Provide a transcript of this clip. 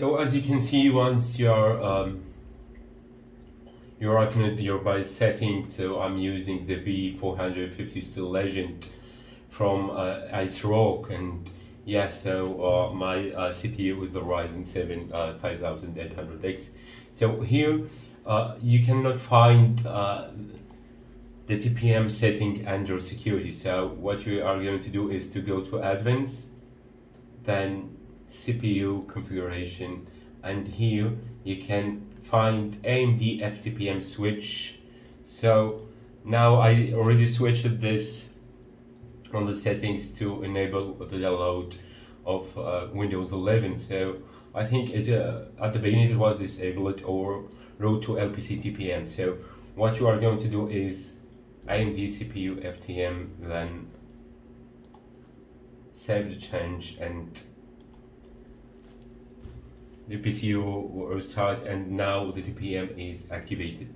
you can see, once you're um, you're writing your BIOS setting, so I'm using the B450 Steel Legend from uh, ASRock, and yeah, so uh, my uh, CPU is the Ryzen 7 uh, 5800X. So here uh, you cannot find uh, the TPM setting under security. So what you are going to do is to go to advanced, then CPU configuration, and here you can find AMD FTPM switch. So now I already switched this on the settings to enable the download of uh, Windows 11. So I think it uh, at the beginning it was disabled or route to LPC TPM. So what you are going to do is AMD CPU FTPM then save the change and the PCU will start and now the TPM is activated.